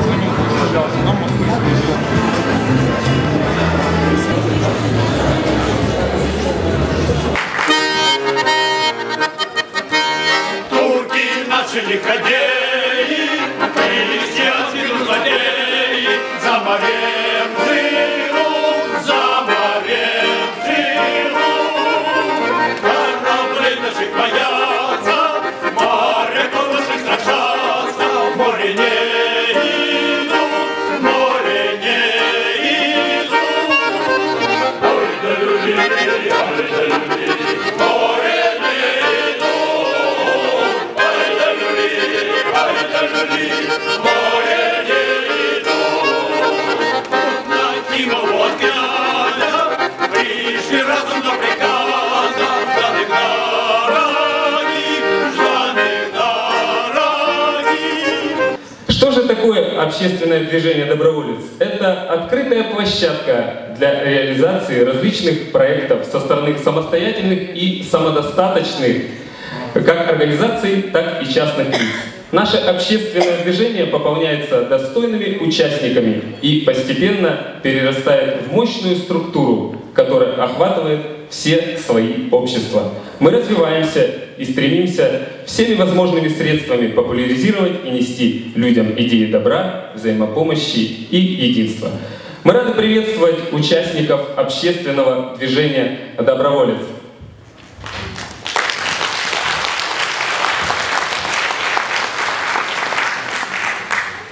Gracias. Общественное движение «Доброволец»? Это открытая площадка для реализации различных проектов со стороны самостоятельных и самодостаточных как организаций, так и частных лиц. Наше общественное движение пополняется достойными участниками и постепенно перерастает в мощную структуру, которая охватывает все слои общества. Мы развиваемся и стремимся всеми возможными средствами популяризировать и нести людям идеи добра, взаимопомощи и единства. Мы рады приветствовать участников общественного движения «Доброволец».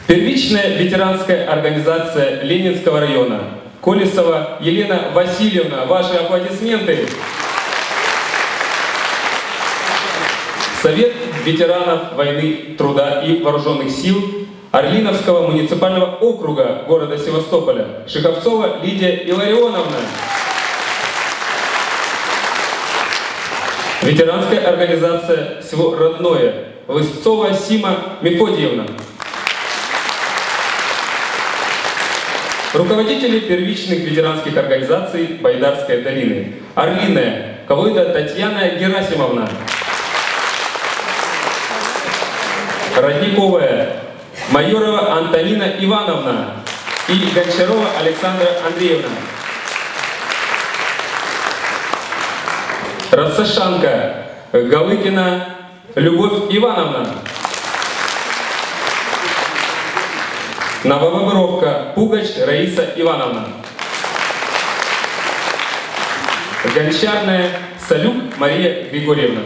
Первичная ветеранская организация Ленинского района. Колесова Елена Васильевна, ваши аплодисменты. Совет ветеранов войны, труда и вооруженных сил Орлиновского муниципального округа города Севастополя. Шиховцова Лидия Илларионовна. Ветеранская организация «Село Родное» Лысцова Сима Мефодиевна. Руководители первичных ветеранских организаций Байдарской долины. Орлиная Ковыда Татьяна Герасимовна. Родниковая Майорова Антонина Ивановна и Гончарова Александра Андреевна. Рассашанка Галыкина Любовь Ивановна. Новобобровка Пугач Раиса Ивановна. Гончарная Салюк Мария Григорьевна.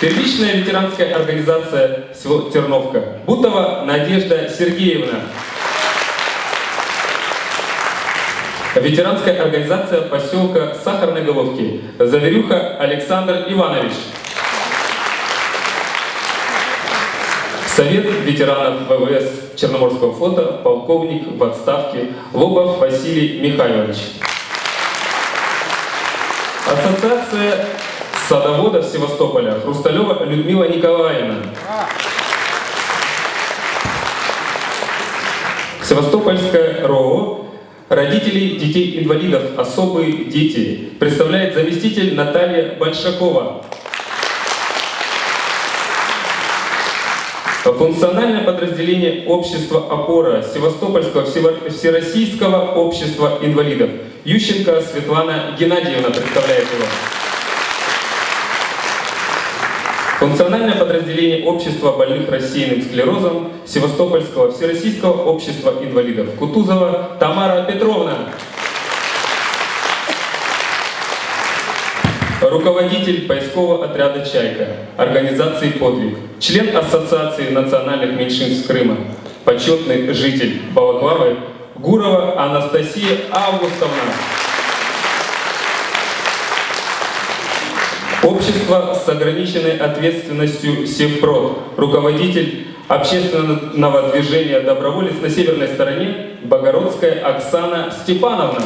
Первичная ветеранская организация село Терновка. Бутова Надежда Сергеевна. Ветеранская организация поселка Сахарной Головки. Заверюха Александр Иванович. Совет ветеранов ВВС Черноморского флота, полковник в отставке Лобов Василий Михайлович. Ассоциация садоводов Севастополя Хрусталева Людмила Николаевна. Севастопольская РОО Родителей детей-инвалидов «Особые дети» представляет заместитель Наталья Большакова. Функциональное подразделение общества «Опора» Севастопольского Всероссийского общества инвалидов. Ющенко Светлана Геннадьевна представляет его. Функциональное подразделение общества больных рассеянным склерозом Севастопольского Всероссийского общества инвалидов. Кутузова Тамара Петровна. Руководитель поискового отряда «Чайка», организации «Подвиг», член Ассоциации национальных меньшинств Крыма, почетный житель Балаклавы Гурова Анастасия Августовна. Общество с ограниченной ответственностью Севпрод, руководитель общественного движения «Доброволец» на северной стороне Богородская Оксана Степановна.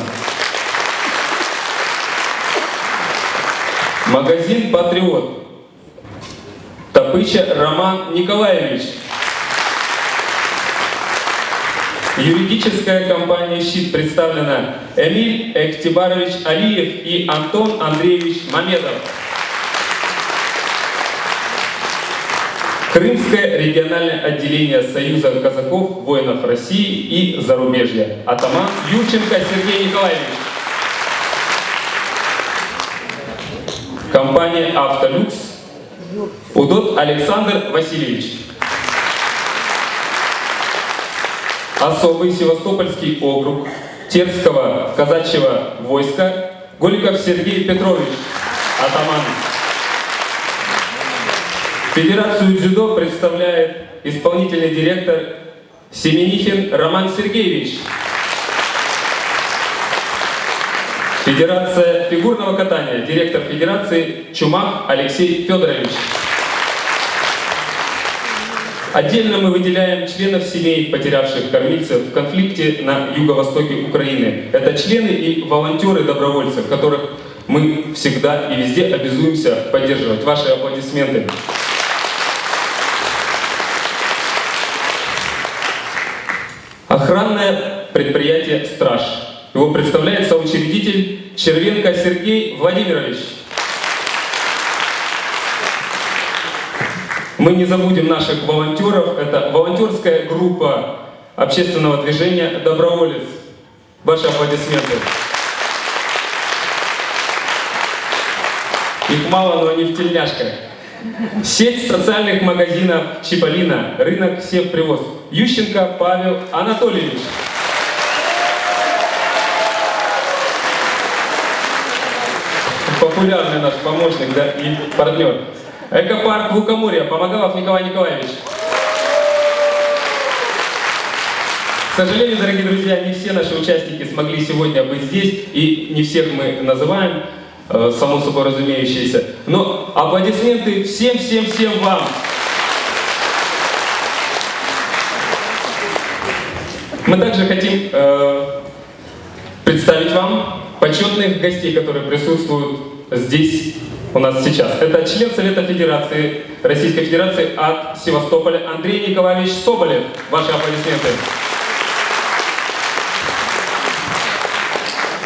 Магазин «Патриот». Топыча Роман Николаевич. Юридическая компания «Щит» представлена Эмиль Эктибарович Алиев и Антон Андреевич Мамедов. Крымское региональное отделение Союза казаков, воинов России и зарубежья. Атаман Ющенко Сергей Николаевич. Компания «Автолюкс». Удот Александр Васильевич. Особый Севастопольский округ Терского казачьего войска Голиков Сергей Петрович, атаман. Федерацию дзюдо представляет исполнительный директор Семенихин Роман Сергеевич. Федерация фигурного катания, директор Федерации Чумак Алексей Федорович. Отдельно мы выделяем членов семей, потерявших кормильцев в конфликте на юго-востоке Украины. Это члены и волонтеры добровольцев, которых мы всегда и везде обязуемся поддерживать. Ваши аплодисменты. Охранное предприятие «Страж». Его представляет соучредитель Червенко Сергей Владимирович. Мы не забудем наших волонтеров. Это волонтерская группа общественного движения «Доброволец». Ваши аплодисменты. Их мало, но они в тельняшках. Сеть социальных магазинов Чиполлино, рынок Севпривоз. Ющенко Павел Анатольевич. Популярный наш помощник да, и партнер. Экопарк Лукоморья, Помогалов Николай Николаевич. К сожалению, дорогие друзья, не все наши участники смогли сегодня быть здесь, и не всех мы называем, э, само собой разумеющееся. Но аплодисменты всем-всем-всем вам! Мы также хотим э, представить вам почетных гостей, которые присутствуют здесь у нас сейчас. Это член Совета Федерации Российской Федерации от Севастополя Андрей Николаевич Соболев. Ваши аплодисменты.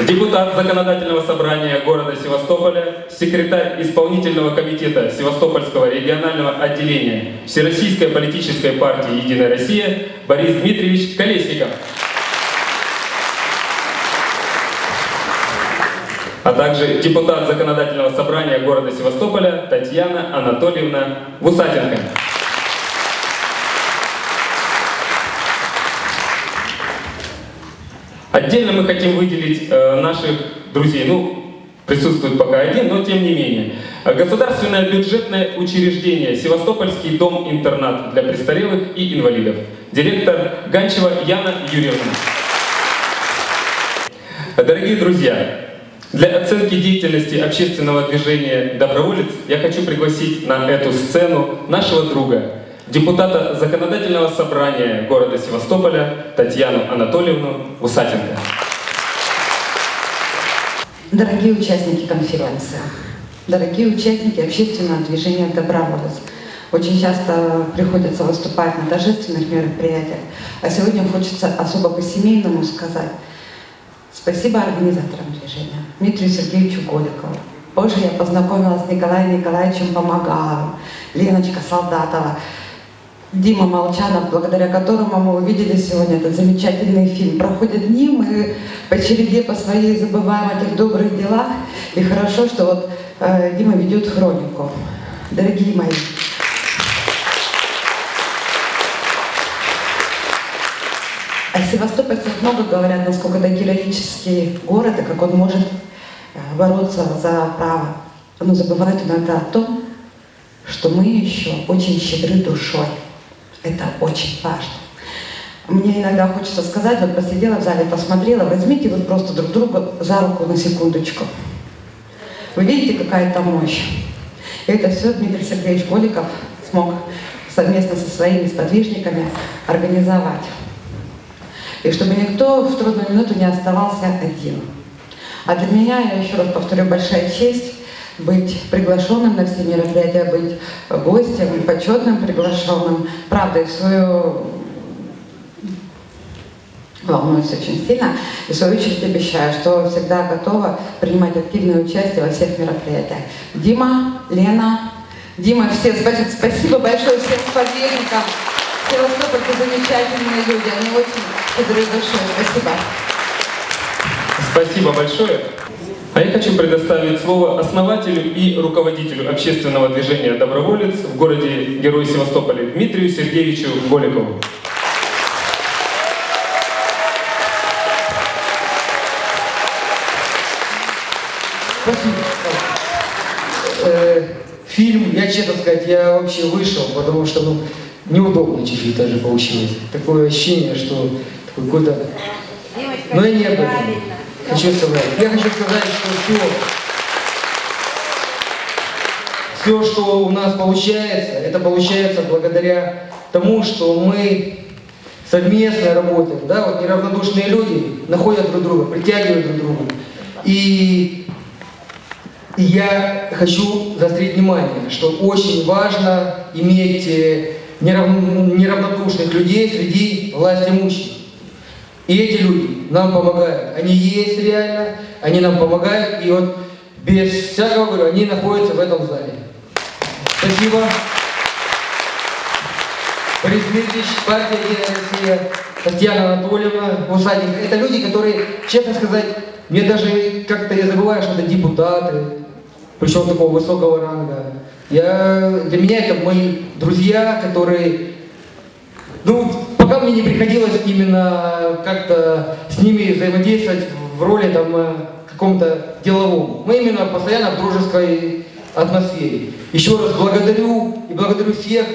Депутат Законодательного собрания города Севастополя, секретарь исполнительного комитета Севастопольского регионального отделения Всероссийской политической партии «Единая Россия» Борис Дмитриевич Колесников. А также депутат Законодательного собрания города Севастополя Татьяна Анатольевна Вусатенко. Отдельно мы хотим выделить э, наших друзей. Ну, присутствует пока один, но тем не менее. Государственное бюджетное учреждение Севастопольский дом-интернат для престарелых и инвалидов. Директор Ганчева Яна Юрьевна. Дорогие друзья, для оценки деятельности общественного движения «Доброволец» я хочу пригласить на эту сцену нашего друга, депутата Законодательного собрания города Севастополя Татьяну Анатольевну Усатенко. Дорогие участники конференции, дорогие участники общественного движения «Доброволец», очень часто приходится выступать на торжественных мероприятиях, а сегодня хочется особо по-семейному сказать – Спасибо организаторам движения, Дмитрию Сергеевичу Голикову. Позже я познакомилась с Николаем Николаевичем Помогаловым, Леночка Солдатова, Дима Молчанов, благодаря которому мы увидели сегодня этот замечательный фильм. Проходят дни, мы по череде по своей забываем о тех добрых делах. И хорошо, что вот э, Дима ведет хронику. Дорогие мои, О севастопольцах много говорят, насколько это героический город, и как он может э, бороться за право. Но забывают иногда о том, что мы еще очень щедры душой. Это очень важно. Мне иногда хочется сказать, вот посидела в зале, посмотрела, возьмите вот просто друг друга за руку на секундочку. Вы видите, какая там мощь? И это все Дмитрий Сергеевич Голиков смог совместно со своими сподвижниками организовать и чтобы никто в трудную минуту не оставался один. А для меня, я еще раз повторю, большая честь быть приглашенным на все мероприятия, быть гостем, почетным приглашенным. Правда, и свою волнуюсь очень сильно. И в свою очередь обещаю, что всегда готова принимать активное участие во всех мероприятиях. Дима, Лена, Дима, все, спасибо, спасибо большое всем сподвижникам. Севастопольцы замечательные люди, они очень щедрые душой. Спасибо. Спасибо большое. А я хочу предоставить слово основателю и руководителю общественного движения «Доброволец» в городе Герой Севастополя Дмитрию Сергеевичу Голикову. Спасибо. Э, фильм, я честно сказать, я вообще вышел, потому что ну, неудобно чуть-чуть даже получилось. Такое ощущение, что какой-то... Но я не этом хочу сказать. Я хочу сказать, что все, все, что у нас получается, это получается благодаря тому, что мы совместно работаем, да, вот неравнодушные люди находят друг друга, притягивают друг друга. И и я хочу заострить внимание, что очень важно иметь э, нерав... неравнодушных людей среди власти имущих. И эти люди нам помогают. Они есть реально, они нам помогают. И вот без всякого говорю, они находятся в этом зале. Спасибо. Борис партия «Единая Россия», Татьяна Анатольевна, Усадник. Это люди, которые, честно сказать, мне даже как-то я забываю, что это депутаты, причем такого высокого ранга. Я, для меня это мои друзья, которые, ну, пока мне не приходилось именно как-то с ними взаимодействовать в роли там э, каком-то деловом. Мы именно постоянно в дружеской атмосфере. Еще раз благодарю и благодарю всех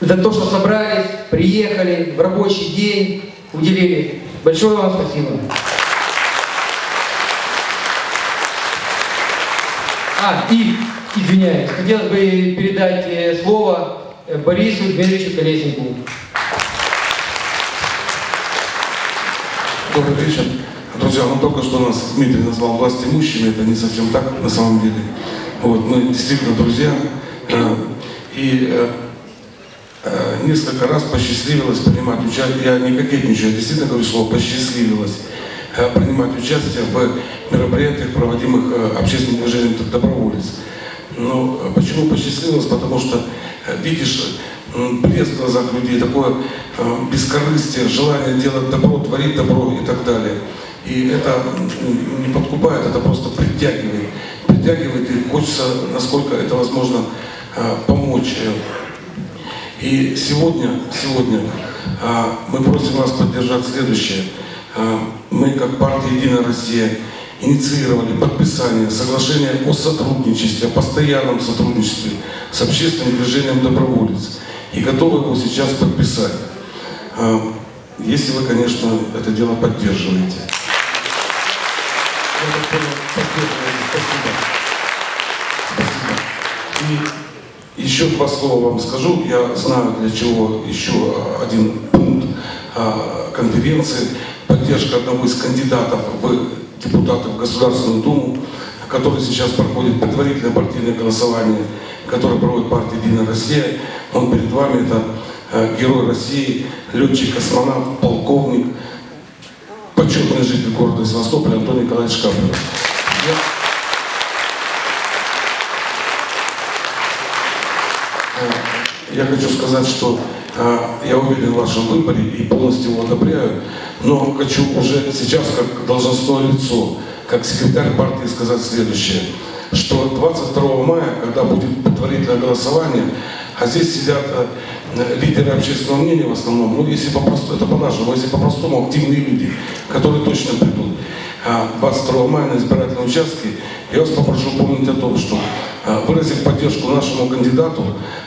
за то, что собрались, приехали в рабочий день, уделили. Большое вам спасибо. А, и, извиняюсь, хотелось бы передать э, слово э, Борису Дмитриевичу Колесникову. Добрый вечер. Друзья, ну только что нас Дмитрий назвал власть имущими, это не совсем так на самом деле. Вот, мы действительно друзья. Э, и э, э, несколько раз посчастливилось принимать участие, я не кокетничаю, я действительно говорю слово посчастливилось, принимать участие в мероприятиях, проводимых общественным движением «Доброволец». Но э, почему посчастливилось? Потому что видишь м, блеск в глазах людей, такое э, бескорыстие, желание делать добро, творить добро и так далее. И это не подкупает, это просто притягивает. Притягивает и хочется, насколько это возможно, э, помочь. И сегодня, сегодня э, мы просим вас поддержать следующее. Э, Мы, как партия «Единая Россия», инициировали подписание соглашения о сотрудничестве, о постоянном сотрудничестве с общественным движением «Доброволец» и готовы его сейчас подписать, Э, если вы, конечно, это дело поддерживаете. Спасибо. Спасибо. И еще два слова вам скажу. Я знаю, для чего еще один пункт а, конференции. Поддержка одного из кандидатов в депутаты в Государственную Думу, который сейчас проходит предварительное партийное голосование, которое проводит партия «Единая Россия». Он перед вами, это э, герой России, летчик-космонавт, полковник, почетный житель города Севастополя Антон Николаевич Каплев. Я- Э, Я хочу сказать, что э, я уверен в вашем выборе и полностью его одобряю, но хочу уже сейчас, как должностное лицо, как секретарь партии сказать следующее, что 22 мая, когда будет предварительное голосование, а здесь сидят э, лидеры общественного мнения в основном, ну если попросту, это по-нашему, если по-простому активные люди, которые точно придут. А 22 мая на избирательном участке я вас попрошу помнить о том, что а, выразив поддержку нашему кандидату,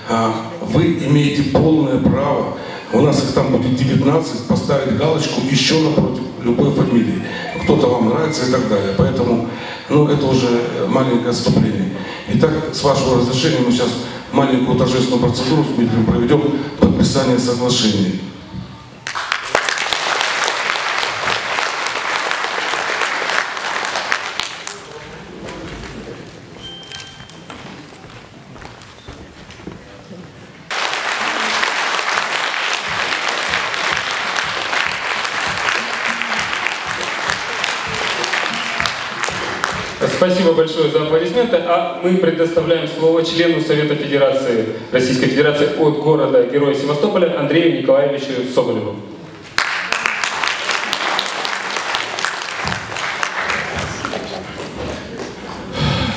а, вы имеете полное право, у нас их там будет 19, поставить галочку еще напротив любой фамилии. Кто-то вам нравится и так далее. Поэтому, ну, это уже маленькое отступление. Итак, с вашего разрешения мы сейчас маленькую торжественную процедуру с Дмитрием проведем подписание соглашения. Спасибо большое за аплодисменты. А мы предоставляем слово члену Совета Федерации Российской Федерации от города Героя Севастополя Андрею Николаевичу Соболеву.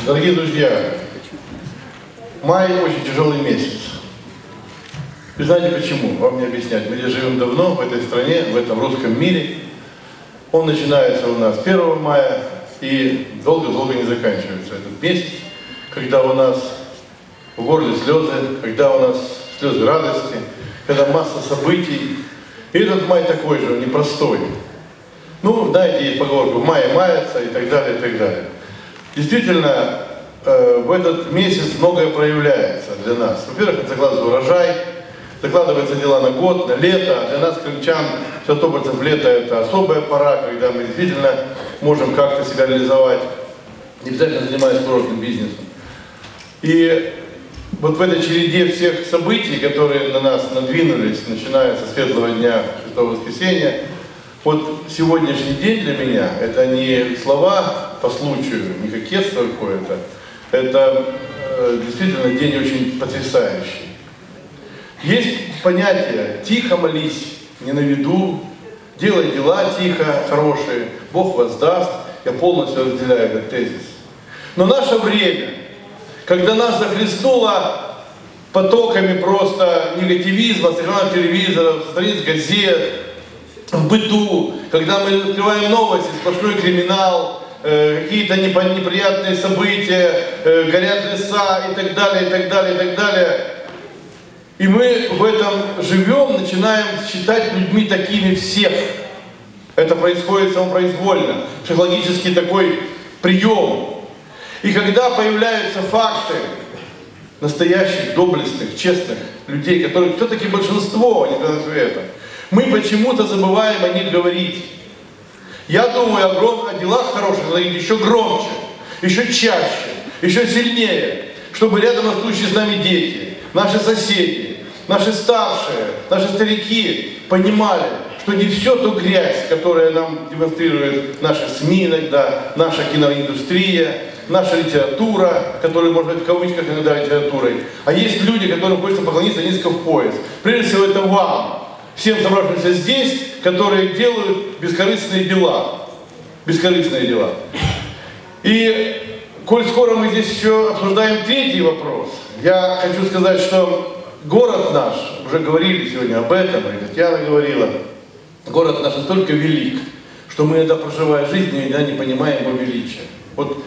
Дорогие друзья, май очень тяжелый месяц. Вы знаете почему? Вам не объяснять. Мы здесь живем давно в этой стране, в этом русском мире. Он начинается у нас 1 мая и долго-долго не заканчивается этот месяц, когда у нас в горле слезы, когда у нас слезы радости, когда масса событий. И этот май такой же, непростой. Ну, знаете, есть поговорка, в мае мается и так далее, и так далее. Действительно, э, в этот месяц многое проявляется для нас. Во-первых, это закладывается урожай, закладываются дела на год, на лето. Для нас, крымчан, святопольцев, лето это особая пора, когда мы действительно можем как-то себя реализовать, не обязательно занимаясь курортным бизнесом. И вот в этой череде всех событий, которые на нас надвинулись, начиная со светлого дня Святого Воскресенья, вот сегодняшний день для меня это не слова по случаю, не кокетство какое-то, это э, действительно день очень потрясающий. Есть понятие «тихо молись, не на виду», «делай дела тихо, хорошие, Бог воздаст». Я полностью разделяю этот тезис. Но наше время, когда нас захлестнуло потоками просто негативизма, с экранов телевизоров, страниц газет, в быту, когда мы открываем новости, сплошной криминал, э, какие-то неприятные события, э, горят леса и так далее, и так далее, и так далее. И мы в этом живем, начинаем считать людьми такими всех. Это происходит самопроизвольно, психологический такой прием. И когда появляются факты настоящих, доблестных, честных людей, которые все-таки большинство, а не все это, мы почему-то забываем о них говорить. Я думаю о, гром, о делах хороших говорить еще громче, еще чаще, еще сильнее, чтобы рядом растущие с нами дети, наши соседи, наши старшие, наши старики понимали, что не все то грязь, которая нам демонстрирует наши СМИ иногда, наша киноиндустрия, наша литература, которую можно быть в кавычках иногда литературой, а есть люди, которым хочется поклониться низко в пояс. Прежде всего это вам, всем собравшимся здесь, которые делают бескорыстные дела. Бескорыстные дела. И, коль скоро мы здесь еще обсуждаем третий вопрос, я хочу сказать, что город наш, уже говорили сегодня об этом, и Татьяна говорила, город наш настолько велик, что мы иногда, проживая жизнь, иногда не понимаем его величия. Вот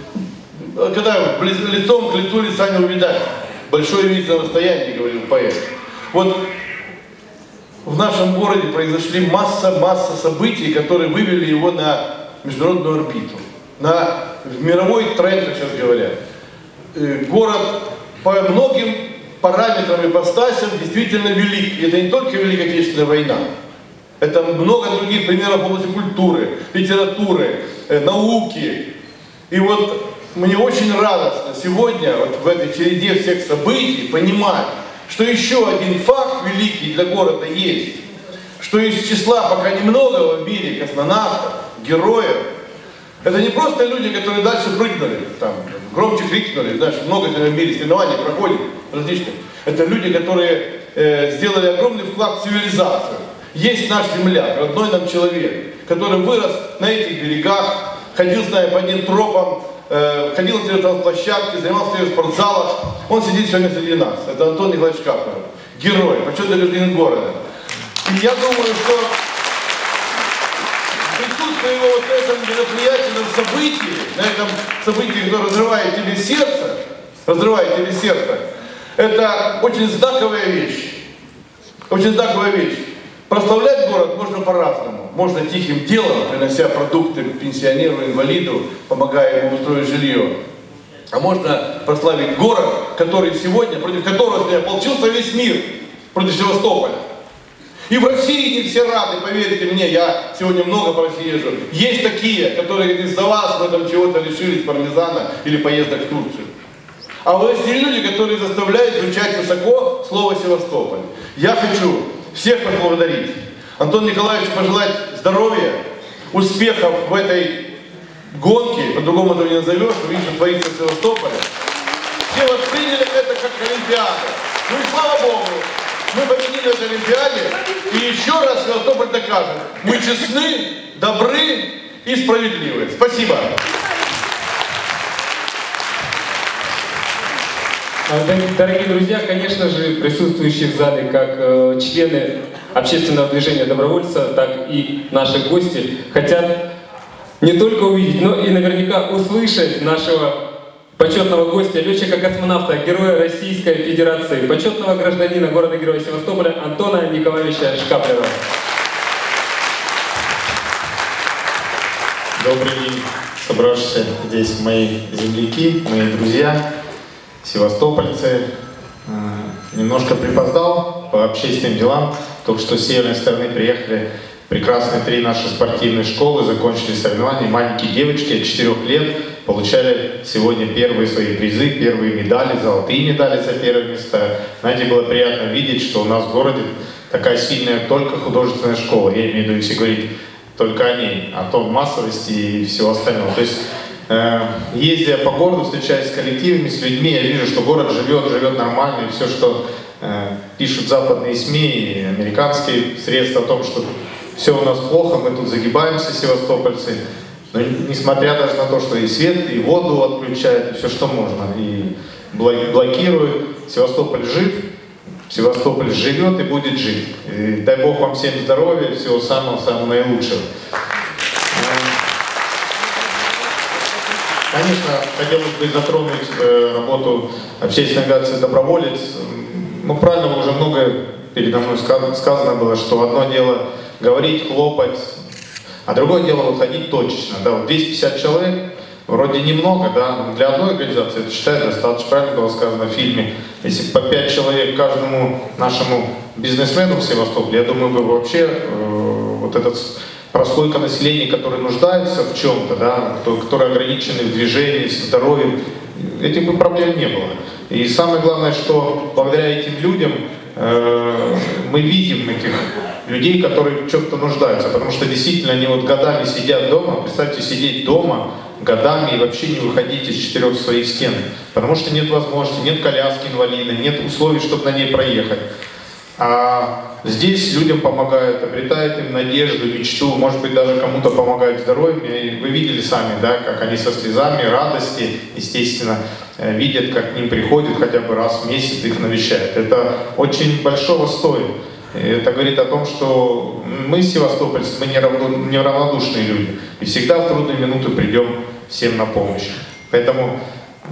когда лицом к лицу лица не увидать, большое видится на расстоянии, говорил поэт. Вот в нашем городе произошли масса-масса событий, которые вывели его на международную орбиту, на мировой тренд, сейчас говорят. Э, город по многим параметрам и действительно велик. И это не только Великая Отечественная война. Это много других примеров в области культуры, литературы, э, науки. И вот мне очень радостно сегодня вот в этой череде всех событий понимать, что еще один факт великий для города есть, что из числа пока немного в мире космонавтов, героев, это не просто люди, которые дальше прыгнули, там, громче крикнули, знаешь, много в мире соревнований проходит различных. Это люди, которые э, сделали огромный вклад в цивилизацию. Есть наш земляк, родной нам человек, который вырос на этих берегах, ходил нами по одним тропам, Э, ходил на телетрансплощадке, занимался в спортзалах. Он сидит сегодня среди нас. Это Антон Николаевич Капнер, герой, почетный гражданин города. И я думаю, что присутствие его вот на этом мероприятии, на событии, на этом событии, которое разрывает тебе сердце, разрывает тебе сердце, это очень знаковая вещь. Очень знаковая вещь. Прославлять город можно по-разному. Можно тихим делом, принося продукты пенсионеру, инвалиду, помогая ему устроить жилье. А можно прославить город, который сегодня, против которого ополчился весь мир, против Севастополя. И в России не все рады, поверьте мне, я сегодня много по России езжу. Есть такие, которые из-за вас в этом чего-то лишились пармезана или поездок в Турцию. А вот есть люди, которые заставляют звучать высоко слово Севастополь. Я хочу всех поблагодарить. Антон Николаевич пожелать здоровья, успехов в этой гонки, по-другому этого не назовешь, вы видите, творится в Севастополе. Все восприняли это как Олимпиаду. Ну и слава Богу, мы победили в этой Олимпиаде, и еще раз Севастополь докажет, мы честны, добры и справедливы. Спасибо. А, дор- Дорогие друзья, конечно же, присутствующие в зале как э, члены общественного движения добровольца, так и наши гости хотят не только увидеть, но и наверняка услышать нашего почетного гостя, летчика-космонавта, героя Российской Федерации, почетного гражданина города-героя Севастополя Антона Николаевича Шкаплера. Добрый день, собравшиеся здесь мои земляки, мои друзья, севастопольцы. Э, Немножко припоздал по общественным делам. Только что с северной стороны приехали прекрасные три наши спортивные школы, закончили соревнования. Маленькие девочки 4 лет получали сегодня первые свои призы, первые медали, золотые медали за первое место. Знаете, было приятно видеть, что у нас в городе такая сильная только художественная школа. Я имею в виду, если говорить только о ней, о том массовости и всего остального. То есть, э, ездя по городу, встречаясь с коллективами, с людьми, я вижу, что город живет, живет нормально, и все, что э, пишут западные СМИ и американские средства о том, что все у нас плохо, мы тут загибаемся, севастопольцы, несмотря даже на то, что и свет, и воду отключают, и все, что можно, и блокируют, Севастополь жив, Севастополь живет и будет жить. И дай Бог вам всем здоровья, всего самого-самого наилучшего. Конечно, хотелось бы затронуть э, работу общественной организации «Доброволец». Ну, правильно, уже много передо мной ска- сказано было, что одно дело говорить, хлопать, а другое дело вот ходить точечно. Да, вот 250 человек, вроде немного, да, для одной организации это считаю достаточно. Правильно было сказано в фильме. Если по 5 человек каждому нашему бизнесмену в Севастополе, я думаю, бы вообще э, вот этот прослойка населения, который нуждается в чем-то, да, кто, которые ограничены в движении, здоровье, этих бы проблем не было. И самое главное, что благодаря этим людям э, мы видим этих людей, которые в чем-то нуждаются, потому что действительно они вот годами сидят дома, представьте, сидеть дома годами и вообще не выходить из четырех своих стен, потому что нет возможности, нет коляски инвалида, нет условий, чтобы на ней проехать. А здесь людям помогают, обретают им надежду, мечту, может быть, даже кому-то помогают здоровьем. И вы видели сами, да, как они со слезами радости, естественно, э, видят, как к ним приходят хотя бы раз в месяц, их навещают. Это очень большого стоит. Это говорит о том, что мы, севастопольцы, мы неравно- неравнодушные люди. И всегда в трудные минуты придем всем на помощь. Поэтому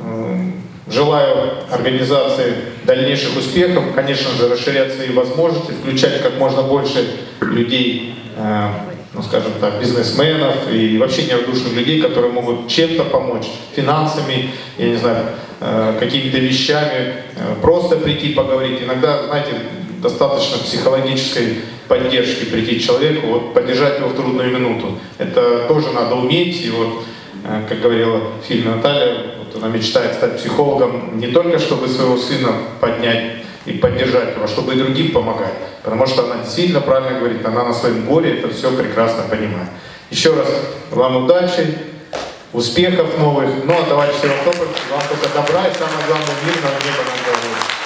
м, Желаю организации дальнейших успехов, конечно же, расширять свои возможности, включать как можно больше людей, э, ну, скажем так, бизнесменов и вообще неравнодушных людей, которые могут чем-то помочь, финансами, я не знаю, э, какими-то вещами, э, просто прийти поговорить. Иногда, знаете, достаточно психологической поддержки прийти к человеку, вот поддержать его в трудную минуту. Это тоже надо уметь, и вот Э, как говорила в фильме Наталья, вот она мечтает стать психологом не только чтобы своего сына поднять и поддержать его, а чтобы и другим помогать. Потому что она действительно правильно говорит, она на своем горе это все прекрасно понимает. Еще раз вам удачи, успехов новых. Ну а товарищ Севастополь, вам только добра и самое главное мирного неба над головой.